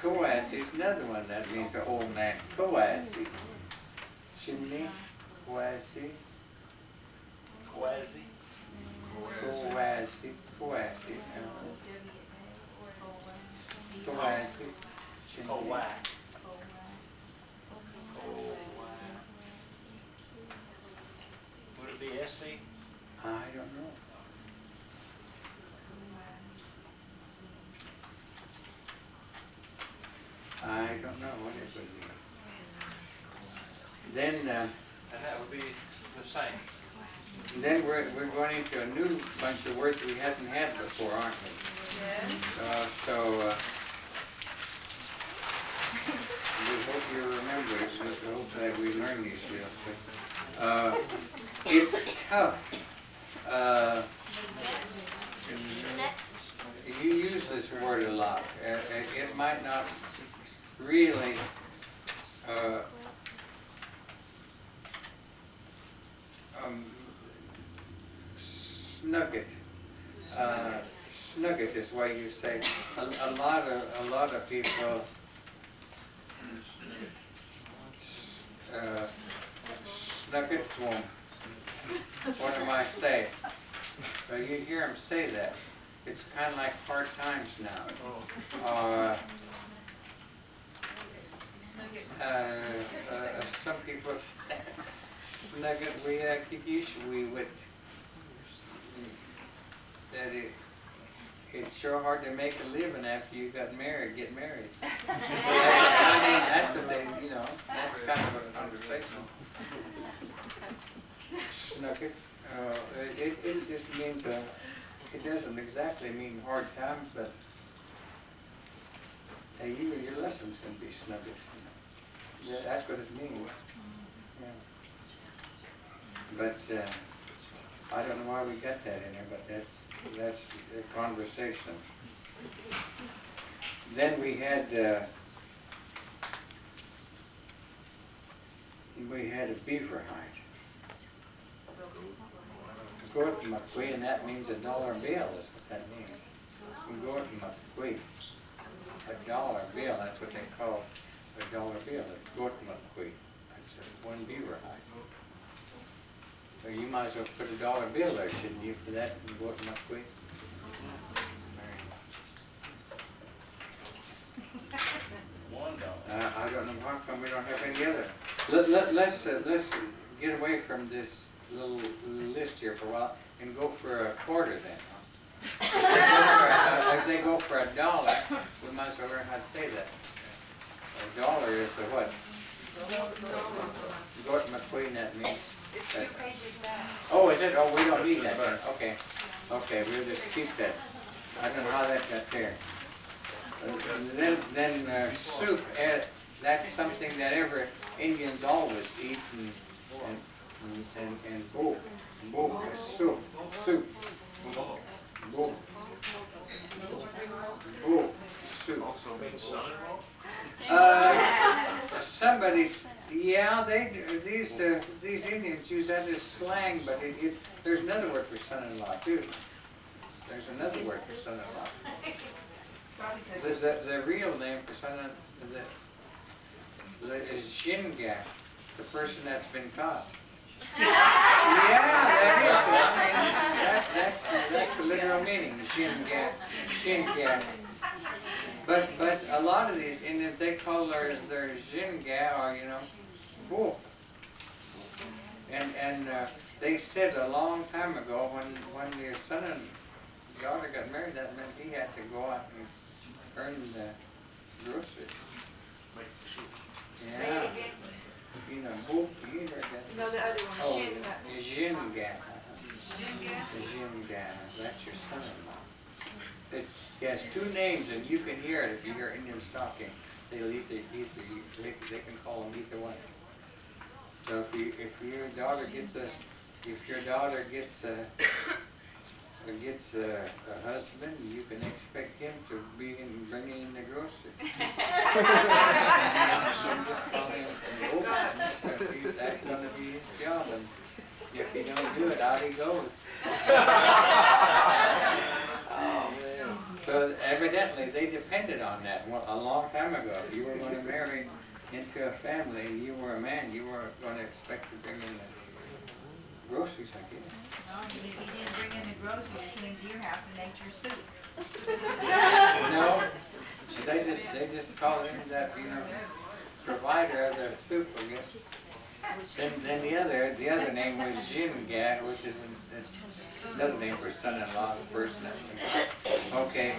Coas is another one that means an old man. Coasi. Chimney. Coasi. Quasi. Coasi. Coasi. Coasi. Chimney. Would it be SC? I don't know. I don't know what it would be. Then, uh, And that would be the same. then we're, we're going into a new bunch of words we hadn't had before, aren't we? Yes. Uh, so, uh, we hope you remember it, we hope that we learn these real quick. Uh, it's tough. Uh, you use this word a lot. Uh, uh, it might not really, uh, um, snugget. Uh, snugget is what you say. A, a lot of, a lot of people, uh, snugget won't. What am I saying? But you hear him say that. It's kind of like hard times now. Uh, uh, some people snug it, we uh, keep we with that it, it's sure hard to make a living after you got married, get married. I mean, that's what they, you know, that's kind of a conversation. Snug it, uh, it, it just means, uh, it doesn't exactly mean hard times, but hey, even your lessons can be snugget. Yeah, that's what it means. Yeah. But, uh, I don't know why we got that in there, but that's, that's a conversation. Then we had, uh, we had a beaver hide. And that means a dollar bill, is what that means. A dollar bill, that's what they call a dollar bill, a goat McQueen. That's a one beaver hide. So you might as well put a dollar bill there, shouldn't you, for that, and goat McQueen? One dollar. Uh, I don't know how come we don't have any other. Let, let, let's, uh, let's get away from this little list here for a while and go for a quarter then. If they a- If they go for a dollar, we might as well learn how to say that. A dollar is the what? Gort McQueen, that means. It's two pages back. Oh, is it? Oh, we don't need that then, okay. Okay, we'll just keep that. I don't know how that got there. Uh, Then, then uh, soup, eh, that's something that ever Indians always eat and, and, and, and book, book is soup, soup. Book, book, soup. Uh, somebody's, yeah, they, these, uh, these Indians use that as slang, but it, it, there's another word for son-in-law too. There's another word for son-in-law. The, the, the real name for son-in, the, the, is Shinga, the person that's been caught. Yeah, that is. I mean, that, that's, that's the literal meaning, Shinga, Shinga. But, but a lot of these Indians, they call their, their Jinga, or, you know, wolf. And, and, uh, they said a long time ago, when, when your son and daughter got married, that meant he had to go out and earn the groceries. Make the soup. Say it Yeah, again. you know, wolf, you heard that? No, the other one, Oh, Shin, Jinga. Shinga. Jinga, that's your son-in-law. It has two names, and you can hear it if you hear Indians talking. They'll either, either, they, they can call them either one. So if you, if your daughter gets a, if your daughter gets a, gets a, a husband, you can expect him to be in, bringing in the groceries. So just call him Wolf. That's gonna be his job, and if he don't do it, out he goes. So every day evidently, they depended on that a long time ago. If you were gonna marry into a family, you were a man, you were gonna expect to bring in the groceries, I guess. No, if you didn't bring in the groceries, you came to your house and ate your soup. No, they just, they just called him that, you know, provider of the soup, I guess. Then, then the other, the other name was Jim Gad, which is an- another name for son-in-law, person. Okay.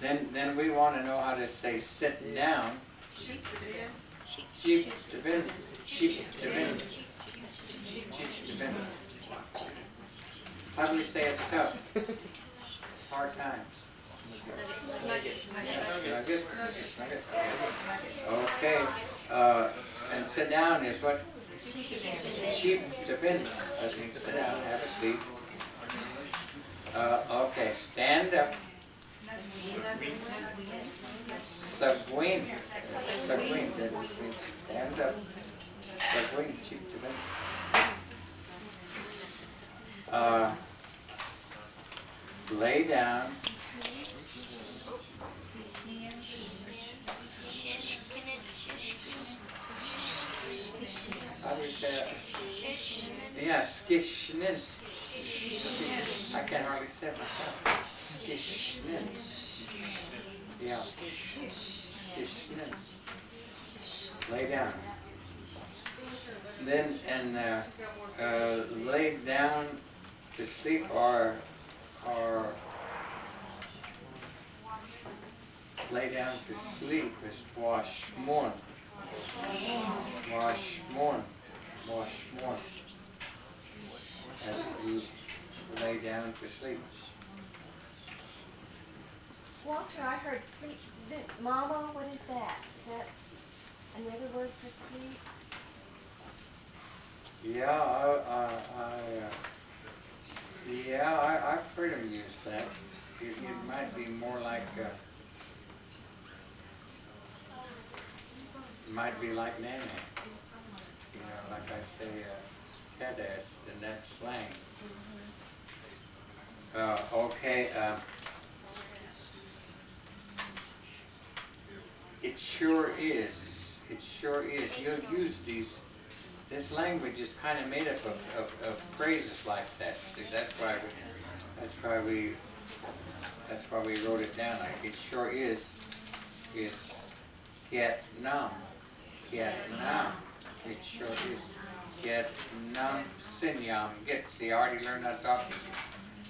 Then, then we wanna know how to say sit down. Sheep to bin, sheep to bin. Sheep to bin. How do we say it's tough? Hard times. Nuggets. Nuggets. Okay, uh, and sit down is what? To bin. That means sit down, have a seat. Uh, okay, stand up. That means stand up. Sheep to bin. Uh, lay down. How? Yeah, skishnin. I can't hardly say it myself. Skishnin. Yeah. Skishnin. Lay down. Then, and, uh, uh, lay down to sleep or, or lay down to sleep is washmon. Washmon. Washmon. As you lay down to sleep. Walter, I heard sleep, mama, what is that? Is that another word for sleep? Yeah, I, I, I, uh, yeah, I, I've heard him use that. It, it might be more like, uh, might be like nana. You know, like I say, uh, kadass in that slang. Uh, okay, uh, it sure is, it sure is. You'll use these this language is kind of made up of, of, of phrases like that. See, that's why we, that's why we, that's why we wrote it down. Like it sure is, is get numb. It sure is. Get numb, sinyam, get. See, I already learned that talking.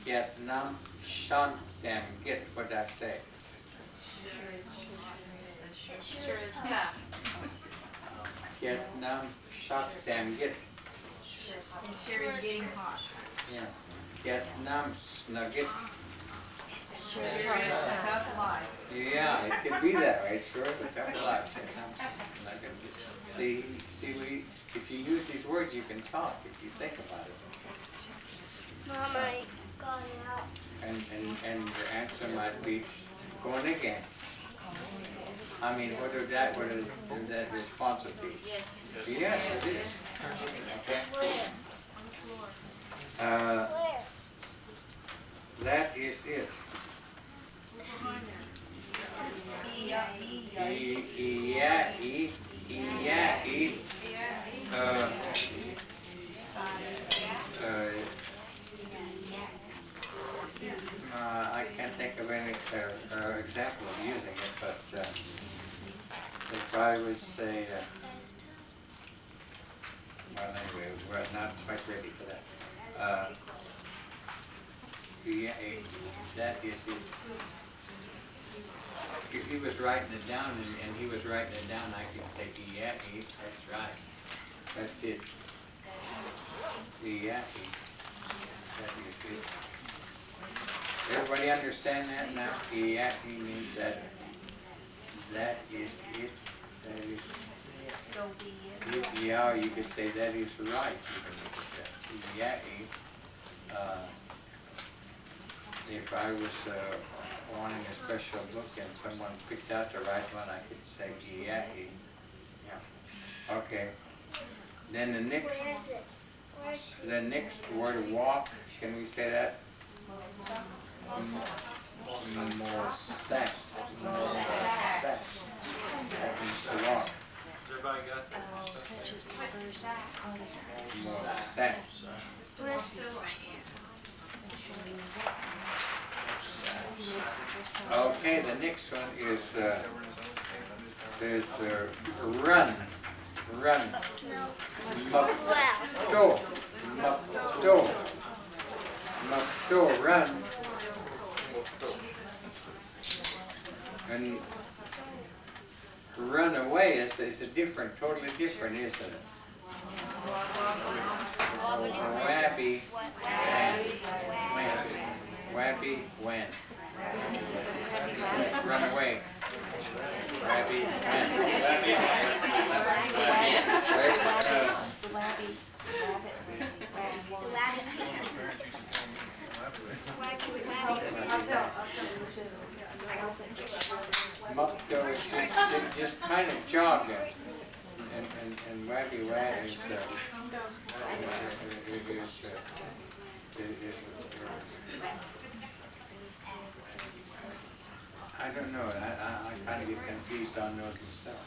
Get numb, shunt them, get. What that say? Sure is tough. Get numb, shut them, get. Sure is getting hot. Yeah. Get numb, snugget. Sure is a tough life. Yeah, it could be that way, sure, it's a tough life. you know. Like, See, see, we, if you use these words, you can talk, if you think about it. Mom, I got out. And, and, and your answer might be going again. I mean, whether that, what is, would that response would be? Yes. Yes, it is. Okay. Uh, that is it. I can't think of any, uh, uh, example of using it, but, uh, if I would say, uh, well, anyway, we're not quite ready for that. Uh, that is it. If he was writing it down and, and he was writing it down, I could say, eh, that's right. That's it. Eh, that is it. Everybody understand that now? Eh means that, that is it, that is so be it. you- Yeah, you could say that is right, if it's a yeah, eh, uh, If I was, uh, wanting a special book and someone picked out the right one, I could say yeah, yeah. Okay. Then the next, Where is the next word walk, can we say that? Mm, Mosax. Mosax. That means to walk. Everybody got that? Mosax. Okay, the next one is, uh, is, uh, run, run. Mupto, mupto, mupto, run. And run away is, is a different, totally different, isn't it? Wabby, wan, wabby, wan. Run away. Wabby, uh, Labby, rabbit, Mupto is just, kind of jogging. And, and, and wabby wag is, uh, is, uh, is, I don't know, I, I, I kind of get confused on those myself.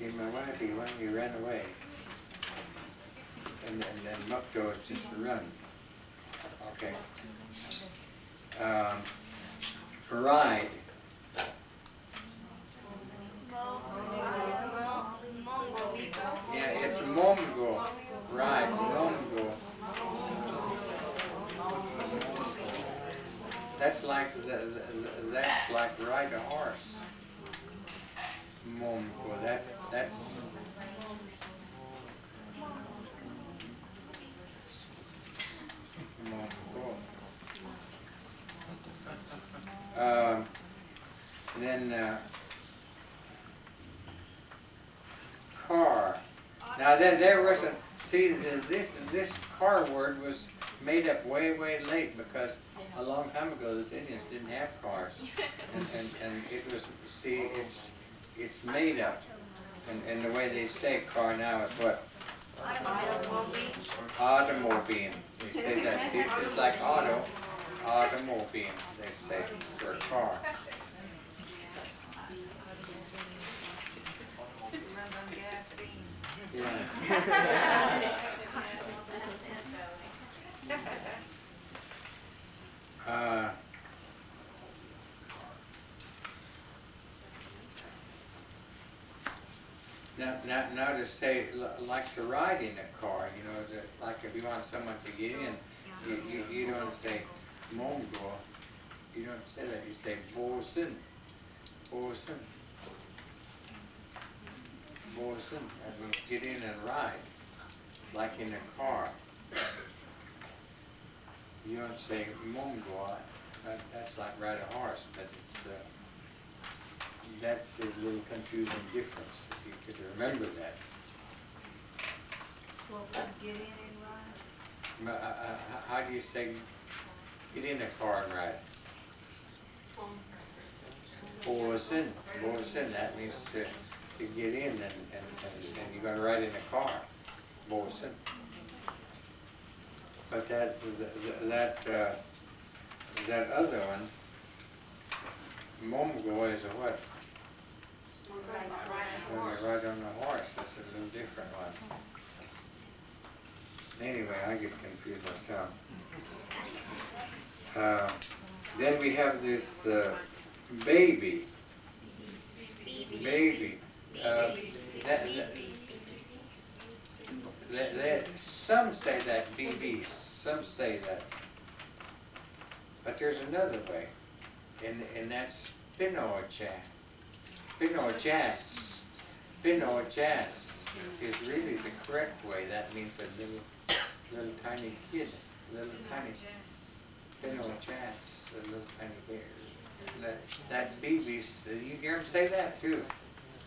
In my wabby, when you ran away. And then, then Mupto is just run. Okay. Um, ride. Yeah, it's Mongo. Right, Mongo. That's like the, that's like ride a horse. Mongo. That that's. Um, then uh, car. Now there, there was a see this this car word was made up way way late because a long time ago those Indians didn't have cars, and and, and it was see it's it's made up, and and the way they say car now is what automobile. They say that see it's just like auto, automobile. They say for a car. Runs on gas, beans. Yeah. Uh, Now, now, now to say, like to ride in a car, you know, like if you want someone to get in, you, you, you don't say Mongo, you don't say that, you say Bosun, Bosun. Bosun, that means get in and ride, like in a car. You don't say Mongo, that, that's like ride a horse, but it's, uh, that's a little confusing difference, if you could remember that. Well, get in and ride. Uh, uh, How do you say, get in a car and ride? Bosun, bosun, that means to, to get in and, and, and and you're gonna ride in a car, bosun. But that, that, uh, that other one, Momgo is a what? When you ride on a horse, that's a little different one. Anyway, I get confused myself. Uh, Then we have this uh, baby, baby. Uh, that- that- that- Some say that BB, some say that. But there's another way, and, and that's Pinocha. Pinochas, Pinochas is really the correct way. That means a little, little tiny kid, little tiny Pinochas, a little tiny bear. That, that's BB's, you hear him say that too.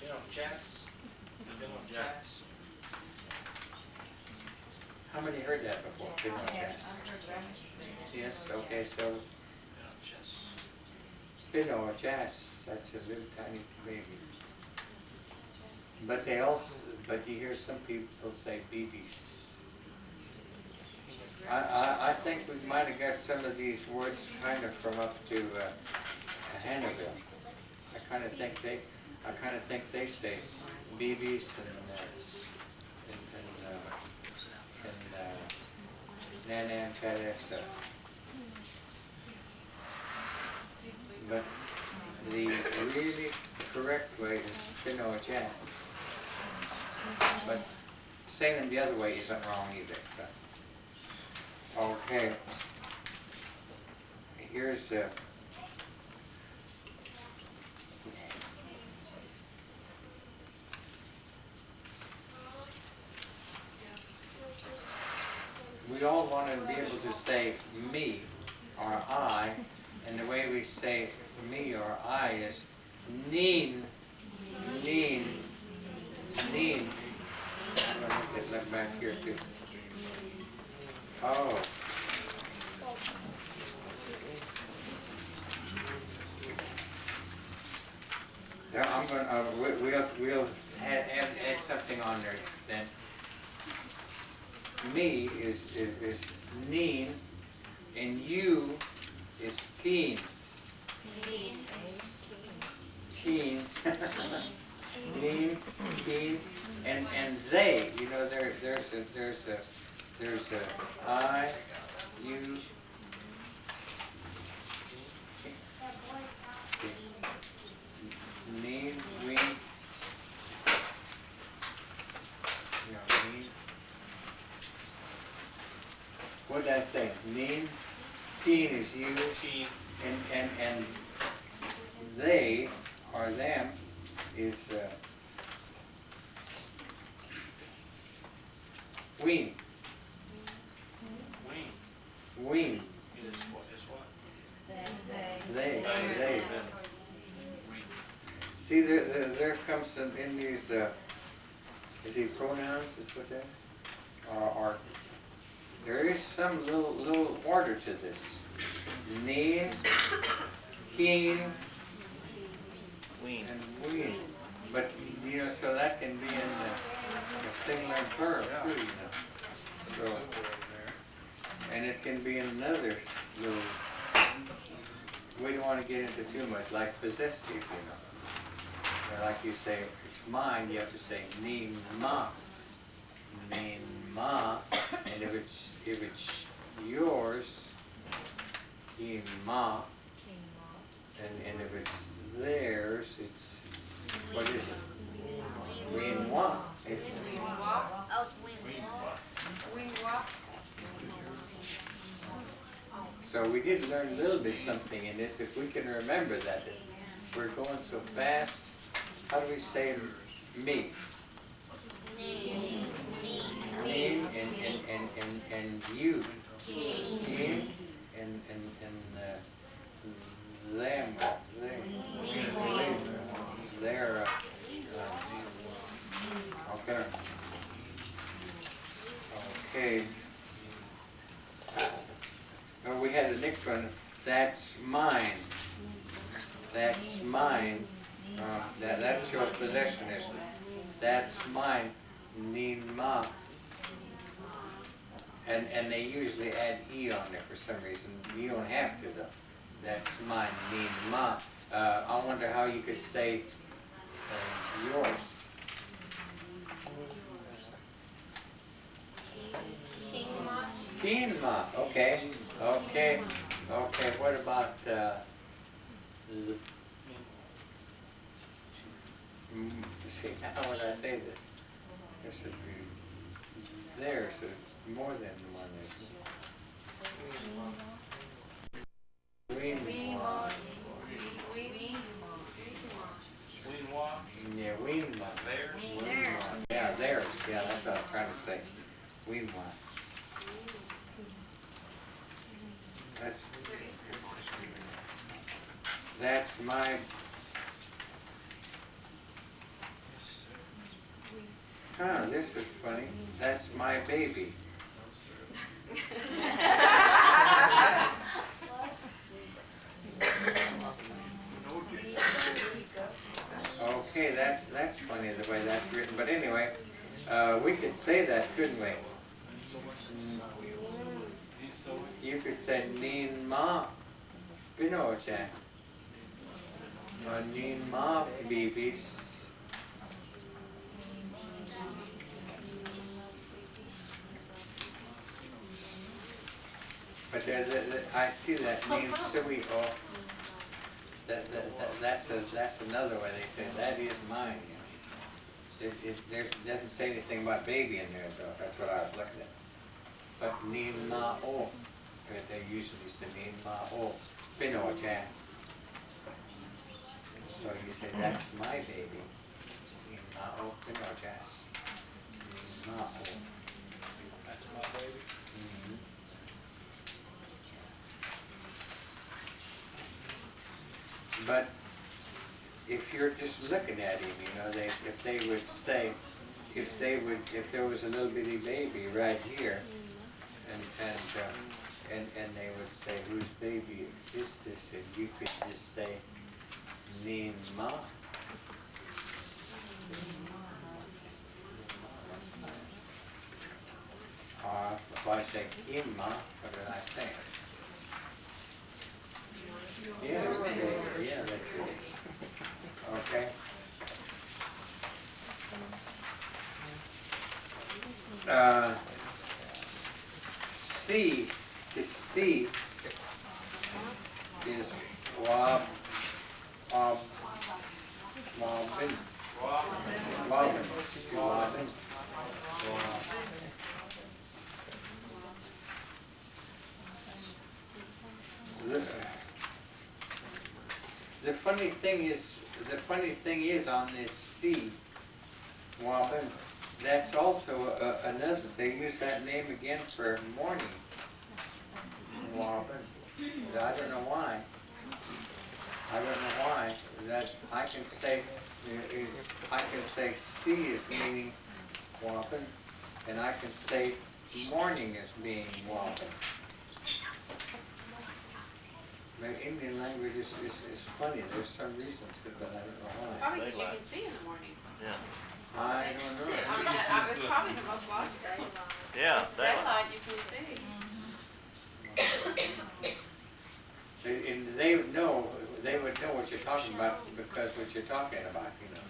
You know, chats? You know, chats? How many heard that before, heard that. Yes, okay, so know, chess. Pinochas, that's a little tiny baby. But they also, but you hear some people say BBs. I, I, I think we might have got some of these words kind of from up to, uh, Hannahville. I kinda think they, I kinda think they say BBs and, uh, and, and, uh, and, stuff. But the really correct way is jazz. But saying them the other way isn't wrong either, so. Okay. Here's, uh, we all want to be able to say me or I, and the way we say me or I is neen, neen, neen. I'm gonna look at, look back here too. Oh. Yeah, I'm gonna, uh, we- we'll, we'll add, add, add something on there then. Me is, is, is neen, and you is keen. Keen. Keen, keen, and, and they, you know, there, there's a, there's a, there's a I, you. Neen, we. You know, neen. What did I say? Neen, keen is you, Keen. and, and, and they, or them, is, uh, wean, Ween. wean, Is what, is what? They. they, They. they. See, there, there, there comes some in these, uh, is he pronouns, is what that is? Or, or, there is some little, little order to this. Keen, Ween. and wean. But, you know, so that can be in the, the singular verb too, you know. So, and it can be in another little, we don't wanna get into too much, like possessive, you know. Or like you say, it's mine, you have to say ni ma, ni ma, and if it's, if it's yours, ki ma, and, and if it's theirs, it's, what is it? Win wa, isn't it? Oh, wing. We walk. So we did learn a little bit something in this, if we can remember that, we're going so fast, how do we say me? Knee. Me and, and, and, and, and you. Me and, and, and, uh, them, they. They're, uh, okay. Okay. Oh, we had the next one, that's mine. That's mine. Uh, that, that shows possession, isn't it? That's mine, ni ma. And, and they usually add e on there for some reason. You don't have to though. That's mine, ni ma. Uh, I wonder how you could say, uh, yours. Quinoa, okay, okay, okay, what about, uh, z- mm, see, how would I say this? There should be, there should, more than one. Ween what? Yeah, Quinoa. Theirs? Yeah, theirs, yeah, that's what I was trying to say, Quinoa. That's, that's my. Huh, this is funny, that's my baby. Okay, that's, that's funny the way that's written, but anyway, uh, we could say that, couldn't we? You could say Nin Ma Pinocha. Or Nin Ma Bibis. But I see that oh, means sui or, that, that, that- that's a, that's another way they say, that is mine. It, it, there's, doesn't say anything about baby in there though, that's what I was looking at. But nin ma o, that they usually say nin ma o, pinocha. So you say, that's my baby. Nin ma o, pinocha. Nin ma o. That's my baby. But if you're just looking at him, you know, they, if they would say, if they would, if there was a little bitty baby right here, and, and, uh, and, and they would say, whose baby is this, and you could just say, Nin Ma. Or if I say what did I say? Yeah, yeah, that's good. Okay. Uh, C, C is. The the funny thing is, the funny thing is on this C, Wabin, that's also a- another, they use that name again for morning. Wabin, I don't know why. I don't know why, that, I can say, I can say C is meaning Wabin, and I can say morning is being Wabin. The Indian language is, is, is funny, there's some reasons to it, but I don't know why. Probably because you can see in the morning. Yeah. I don't know. I mean, that, I- it's probably the most logical. Yeah, It's that, daylight, you can see. And and they would know, they would know what you're talking about because what you're talking about, you know.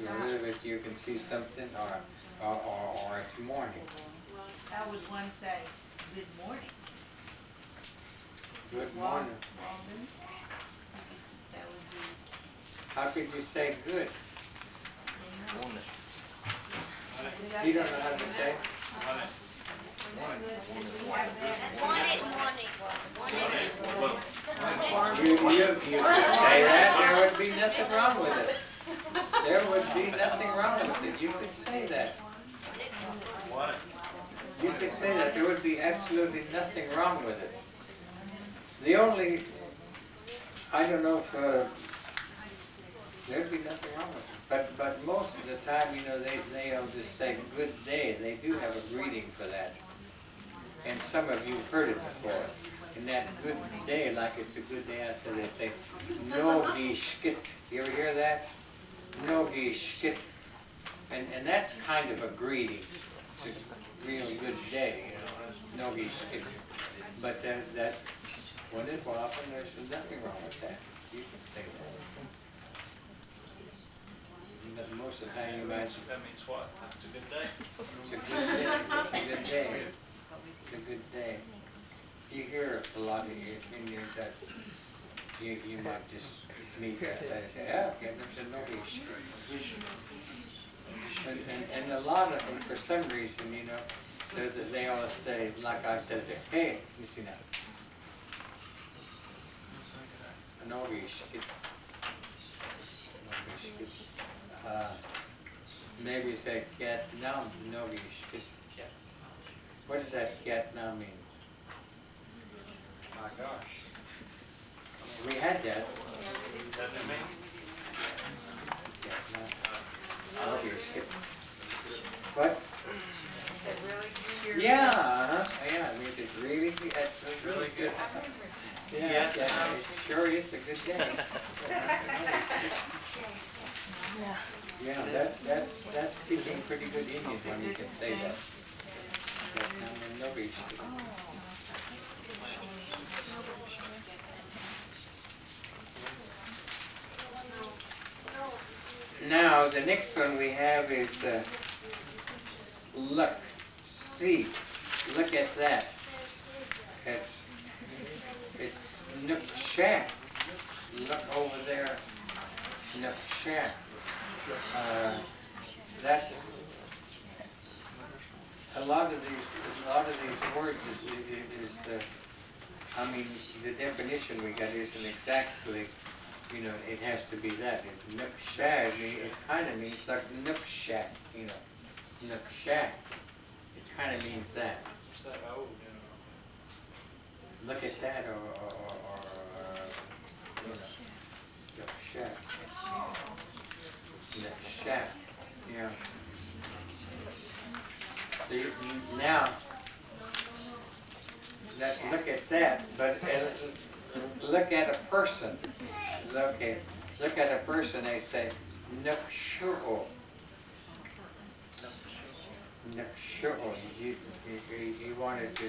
You know, whether it- you can see something or, or, or or it's morning. How would one say, good morning? Good morning. Walden? That would be. How could you say good? morning. You don't know how to say? Morning. You, you, you could say that, there would be nothing wrong with it. There would be nothing wrong with it, you could say that. What? You could say that, there would be absolutely nothing wrong with it. The only, I don't know if, uh, there'd be nothing wrong with it. But, but most of the time, you know, they, they'll just say, good day, they do have a greeting for that. And some of you have heard it before. And that good day, like it's a good day, after they say, no skit. You ever hear that? No skit. And, and that's kind of a greeting. It's a real good day, you know, no skit. But that, that, when it's often, there's nothing wrong with that. You can say that. But most of the time, you might, That means what? It's a good day? it's a good day, it's a good day. It's a good day. You hear a lot of Indians that you, you might just meet that, and say, yeah, okay, there's a no issue. And, and, and a lot of them, for some reason, you know, they, they- they always say, like I said, hey, you see now. No issue. Uh, Maybe say get now, no issue. What does that get now mean? My gosh. We had that. Doesn't mean? Get now. No issue. What? Is it? Yeah, uh-huh, yeah, it means it's really, it's really good. Yeah, Yeah. yeah, it sure is a good day. Yeah, that, that's, that's speaking pretty good Indian when you can say that. That's not a no issue. Now, the next one we have is, uh, look, see, look at that. It's, Nook Shack. Look over there, Nook Shack. Uh, That's, a lot of these, a lot of these words is, is, uh, I mean, the definition we got isn't exactly, you know, it has to be that. It- Nook Shack, it kinda means like Nook Shack, you know, Nook Shack. It kinda means that. It's old, you Look at that, or, or, or, or, uh, you know, Nook Shack. Shack, yeah. Now, let's look at that, but uh, look at a person. Look at, look at a person, they say. Nook Shu'o. You, you, you wanted to,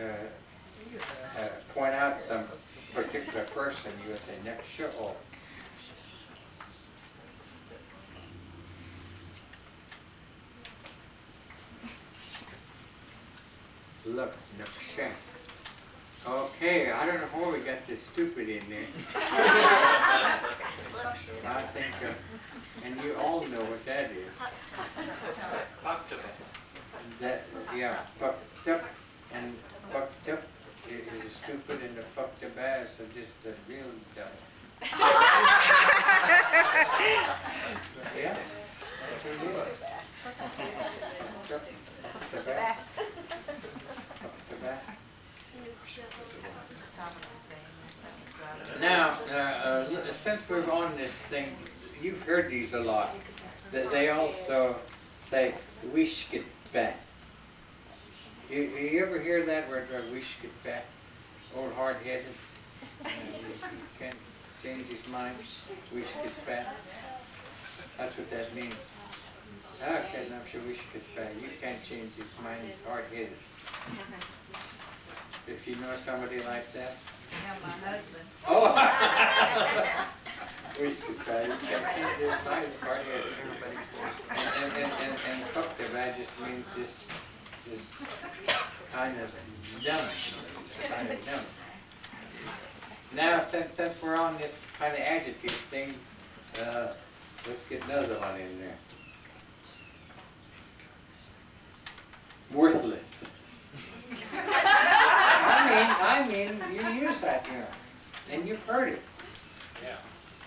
uh, uh, point out some particular person, you would say Nook Look, Nook Shack. Okay, I don't know where we got this stupid in there. I think, uh, and you all know what that is. Octave. That, yeah, fucked up and fucked up i- is stupid and the fucked up ass are just uh, real dumb. Yeah, that's what it is. Fucked up, fucked up ass, fucked up ass. Now, uh, uh, since we're on this thing, you've heard these a lot. That they also say, wish get back. You, you ever hear that word, uh, wish get back? Old hard-headed? Can't change his mind, wish gets back. That's what that means. Okay, I'm sure back. You can't change his mind, he's hard-headed. If you know somebody like that, Yeah, my husband. Oh. We should try, you can't change their mind, part of it. And, and, and, and, and them, that just means just, just kind of dumb, kind of dumb. Now, since, since we're on this kind of adjective thing, uh, let's get another one in there. Worthless. I mean, I mean, you use that, you and you've heard it. Yeah.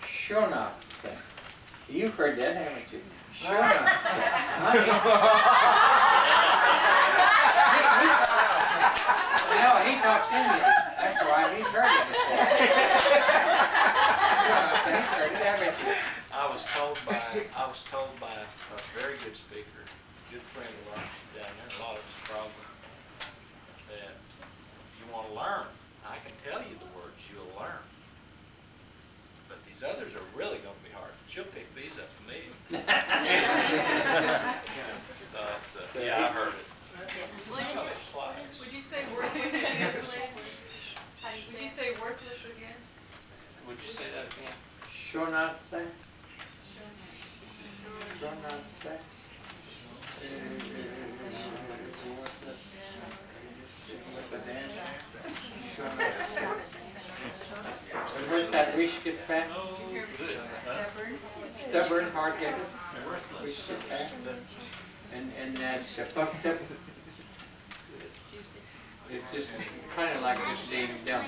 Sure not. You've heard that, haven't you? Sure not. I mean- No, he talks Indian, that's why he's heard it before. He's heard it. I was told by, I was told by a very good speaker, good friend of ours down there, a lot of us probably, that you wanna learn, I can tell you the words you'll learn. But these others are really gonna be hard. She'll pick these up immediately. So it's, uh, yeah, I heard it. Would you say worthless again, please? Would you say worthless again? Would you say that again? Sure not, say? Sure not, say? What's the dance? Sure not, say? And where's that wish get back? Stubborn, hard-headed, wish get back? And, and that's uh, fucked up. It's just kind of like just being dumb.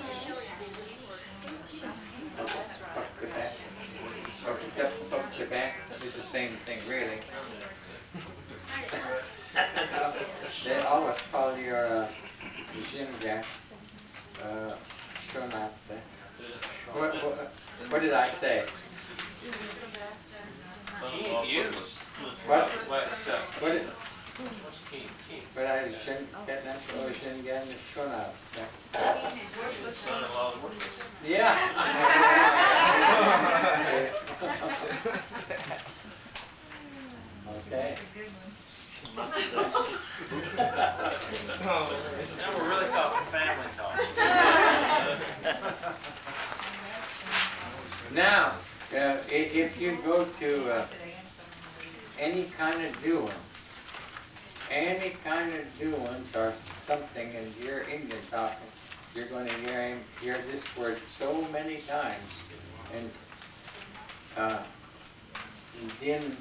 Fuck the back. Fuck the, fuck the back, it's the same thing, really. They always call your, uh, Jinga, uh, Shonatse. What, what, what did I say? You, What, what's, uh, what, Right, is Shin, Ketnam, Ocean, Gan, Shonab. Yeah. okay. now we're really talking family talk. now, uh, if you go to uh, any kind of doing, any kind of doings or something, and you're Indian talking, you're gonna hear him, hear this word so many times. And, uh, then